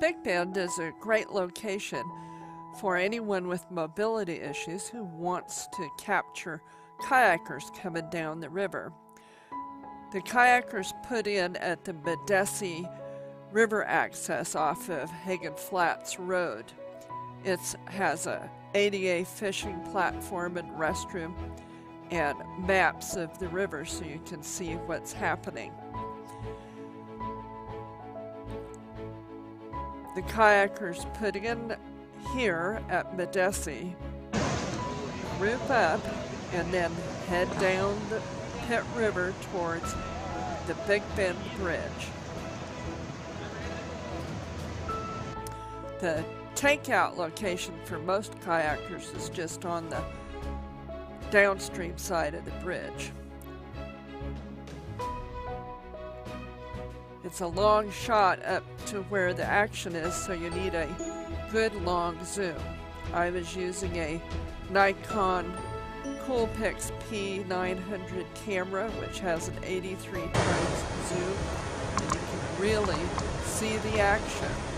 Big Bend is a great location for anyone with mobility issues who wants to capture kayakers coming down the river. The kayakers put in at the Medeski River access off of Hagen Flats Road. It has a ADA fishing platform and restroom and maps of the river so you can see what's happening. The kayakers put in here at Medeski, group up, and then head down the Pit River towards the Big Bend Bridge. The takeout location for most kayakers is just on the downstream side of the bridge. It's a long shot up to where the action is, so you need a good long zoom. I was using a Nikon Coolpix P900 camera, which has an 83 times zoom, and you can really see the action.